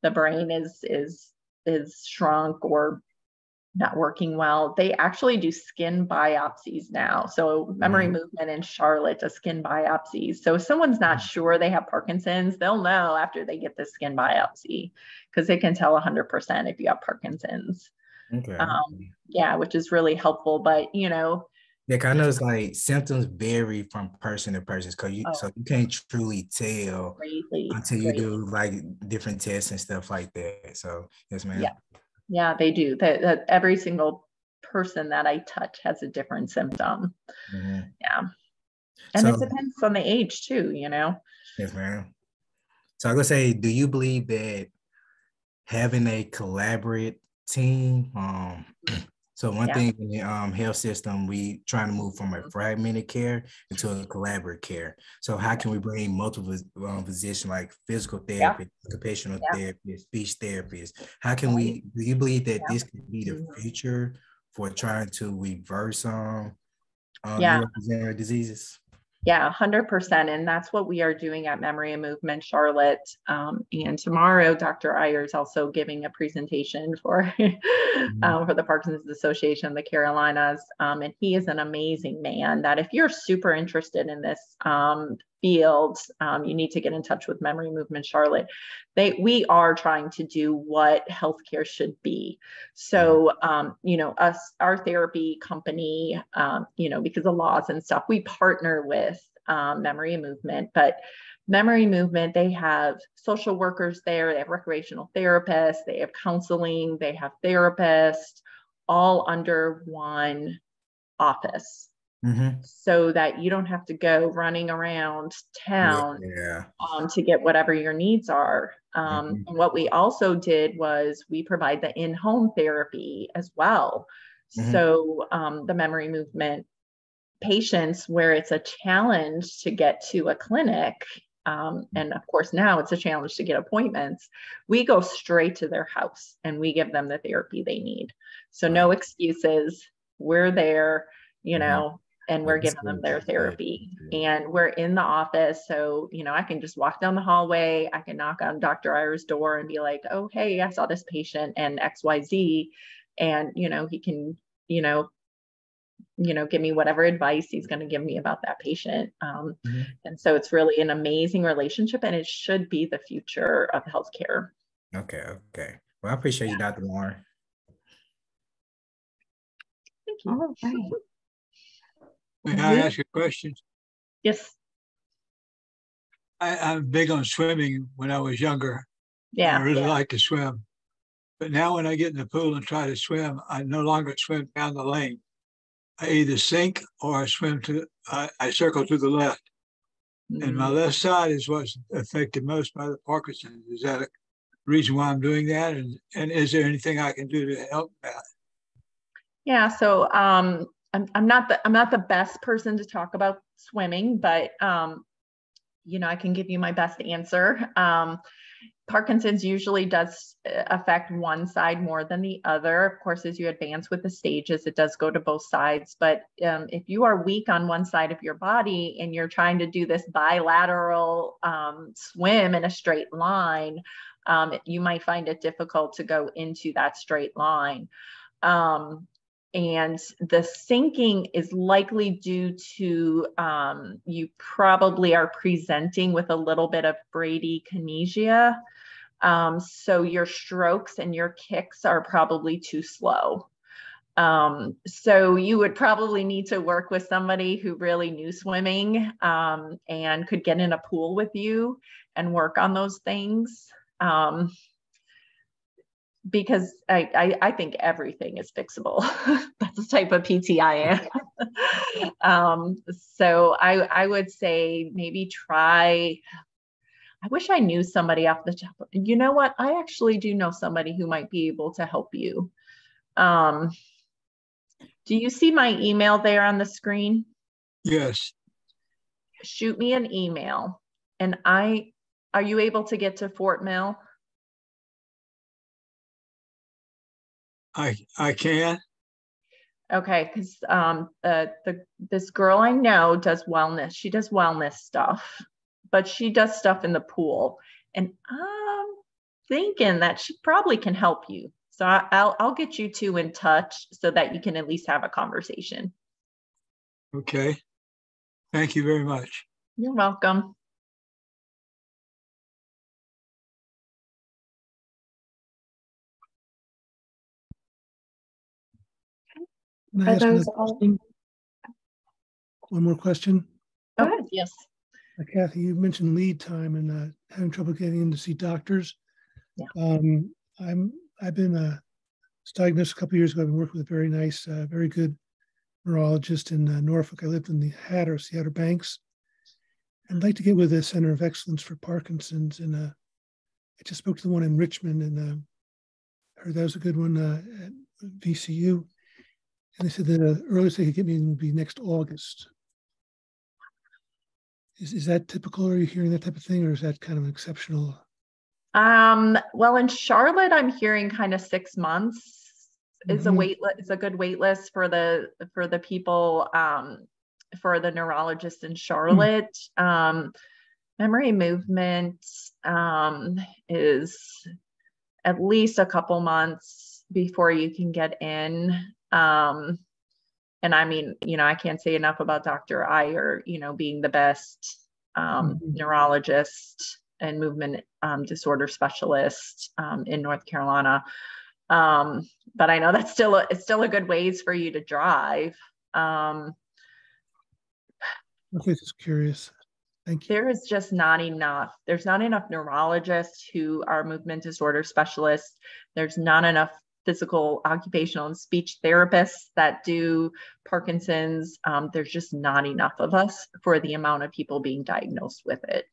the brain is is is shrunk or not working well. They actually do skin biopsies now. So memory Mhm. movement in Charlotte does skin biopsies. So if someone's not sure they have Parkinson's, they'll know after they get the skin biopsy because they can tell 100% if you have Parkinson's. okay. Um, yeah, which is really helpful. But you know, Yeah, kind of it's like symptoms vary from person to person, cause you Oh. so you can't truly tell greatly. until you greatly. do like different tests and stuff like that. So yes, ma'am. Yeah. Yeah, they do. That that every single person that I touch has a different symptom. Mhm. Yeah. And it depends on the age too, you know. Yes, ma'am. So I'm gonna say, do you believe that having a collaborate team? Um, so one Yeah. thing in the um, health system, we trying to move from a fragmented care into a collaborative care. So how can we bring multiple um, physicians like physical Yeah. therapy, occupational Yeah. therapy, speech therapists? How can we? Do you believe that Yeah. this could be the Mhm. future for trying to reverse um um, Yeah. neurodegenerative diseases. Yeah, 100%. And that's what we are doing at Memory and Movement Charlotte. Um, and tomorrow, Dr. Iyer is also giving a presentation for, um, for the Parkinson's Association of the Carolinas. Um, and he is an amazing man that if you're super interested in this um, field, um, you need to get in touch with Memory Movement Charlotte. They, we are trying to do what healthcare should be. So, um, you know, us, our therapy company, um, you know, because of laws and stuff, we partner with um, Memory and Movement, but Memory Movement, they have social workers there, they have recreational therapists, they have counseling, they have therapists, all under one office Mhm. so that you don't have to go running around town Yeah. um, to get whatever your needs are. Um, Mhm. And what we also did was we provide the in-home therapy as well. Mhm. So um, the memory movement patients, where it's a challenge to get to a clinic, um, and of course now it's a challenge to get appointments, we go straight to their house and we give them the therapy they need. So no excuses. We're there, you Mhm. know, and we're That's giving them their therapy Yeah. and we're in the office so you know i can just walk down the hallway i can knock on dr Iyer's door and be like oh hey i saw this patient and xyz and you know he can you know you know give me whatever advice he's going to give me about that patient um, Mhm. and so it's really an amazing relationship and it should be the future of healthcare Okay. Okay. Well, I appreciate you, Dr. Lauren. thank you All right. May I ask a question? yes I, I'm big on swimming when I was younger. Yeah. I yeah really like to swim. But now when I get in the pool and try to swim, I no longer swim down the lane. I either sink or I swim to, I, I circle to the left. And my left side is what's affected most by the Parkinson's. Is that a reason why I'm doing that? And, and is there anything I can do to help that? Yeah, so um, I'm, I'm not the I'm not the best person to talk about swimming, but um, you know I can give you my best answer. Um, Parkinson's usually does uh, affect one side more than the other. Of course, as you advance with the stages, it does go to both sides. But um, if you are weak on one side of your body and you're trying to do this bilateral um, swim in a straight line, um, you might find it difficult to go into that straight line. Um, and the sinking is likely due to um, you probably are presenting with a little bit of bradykinesia. Um, so your strokes and your kicks are probably too slow. Um, so you would probably need to work with somebody who really knew swimming um, and could get in a pool with you and work on those things. Because I, I, I think everything is fixable. That's the type of PT I am. um, so I, I would say maybe try. I wish I knew somebody off the top. You know what? I actually do know somebody who might be able to help you. Um, do you see my email there on the screen? Yes, Shoot me an email. And I, are you able to get to Fort Mill? I, I can. Okay, because um, uh, the this girl I know does wellness. She does wellness stuff, but she does stuff in the pool, and I'm thinking that she probably can help you. So I, I'll I'll get you two in touch so that you can at least have a conversation. Okay. Thank you very much. You're welcome. Can I Are ask another all- question? One more question. Go ahead. yes. Uh, Kathy, you mentioned lead time and uh, having trouble getting in to see doctors. Yeah. Um, I'm, I've been uh, diagnosed a couple years ago. I've been working with a very nice, uh, very good neurologist in uh, Norfolk. I lived in the Hatteras, Outer Banks. I'd like to get with the Center of Excellence for Parkinson's, and uh, I just spoke to the one in Richmond, and uh, heard that was a good one uh, at VCU. And they said the earliest they could get me in would be next August. Is, is that typical? Are you hearing that type of thing, or is that kind of an exceptional? Um, well, in Charlotte, I'm hearing kind of six months. is a Mhm. wait is a good wait list for the for the people um, for the neurologist in Charlotte. Um, memory movement um, is at least a couple months before you can get in. Um, and I mean, you know, I can't say enough about Dr. Iyer, you know, being the best um, Mhm. neurologist and movement um, disorder specialist um, in North Carolina. Um, but I know that's still a, it's still a good ways for you to drive. Um, Okay, just curious. Thank you. there is just not enough. There's not enough neurologists who are movement disorder specialists. There's not enough physical, occupational, and speech therapists that do Parkinson's. Um, there's just not enough of us for the amount of people being diagnosed with it.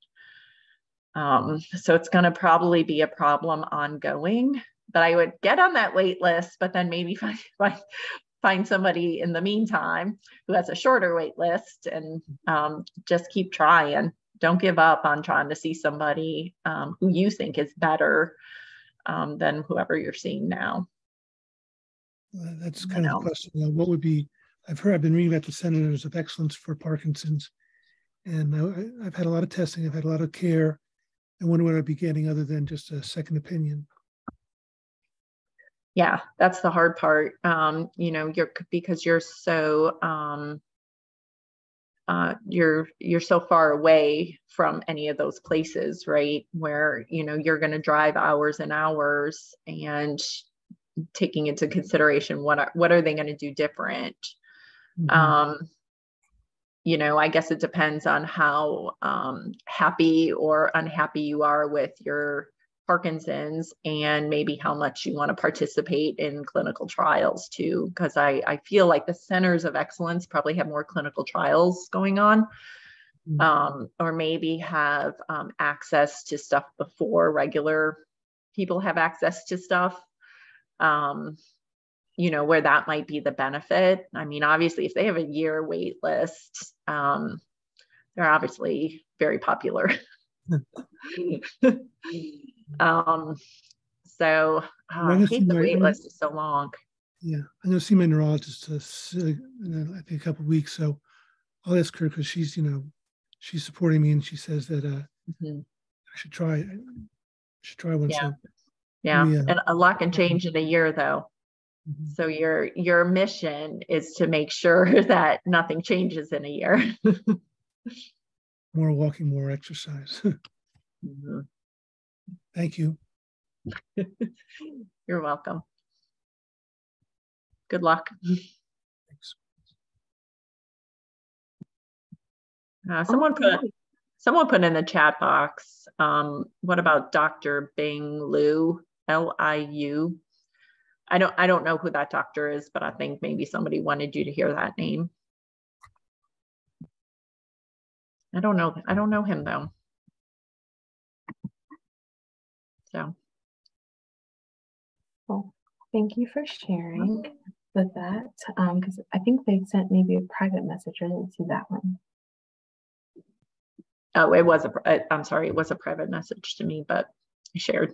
Um, so it's going to probably be a problem ongoing. But I would get on that wait list, but then maybe find find, find somebody in the meantime who has a shorter wait list and um, just keep trying. Don't give up on trying to see somebody um, who you think is better um, than whoever you're seeing now. Uh, That's kind of the question. uh, What would be, I've heard, I've been reading about the Centers of Excellence for Parkinson's. And I- I've had a lot of testing, I've had a lot of care. I wonder what I'd be getting other than just a second opinion. yeah that's the hard part um you know you're because you're so um uh you're you're so far away from any of those places right where you know you're going to drive hours and hours and taking into consideration what are what are they going to do different Mhm. um you know i guess it depends on how um, happy or unhappy you are with your parkinson's and maybe how much you want to participate in clinical trials too because I, I feel like the centers of excellence probably have more clinical trials going on Mhm. um, or maybe have um, access to stuff before regular people have access to stuff um, you know, where that might be the benefit. I mean, obviously, if they have a year wait list, um, they're obviously very popular. um, so uh, I hate the might- wait list is so long. Yeah, I'm gonna see my neurologist, uh, in uh, I think a couple of weeks, so I'll ask her because she's, you know, she's supporting me and she says that uh, Mhm. I should try, I should try one. Yeah. So Yeah, Yeah. and a lot can change in a year, though. mhm. So your your mission is to make sure that nothing changes in a year. more walking, more exercise. Mhm. Thank you. You're welcome. Good luck. Thanks. Uh, someone put someone put in the chat box. Um, what about Dr. Bing Liu? L I U. I don't I don't know who that doctor is, but I think maybe somebody wanted you to hear that name. I don't know. I don't know him though. So Well, thank you for sharing with that. Um, because I think they sent maybe a private message. I didn't see that one. oh, it was a. pri- I'm sorry, it was a private message to me, but I shared.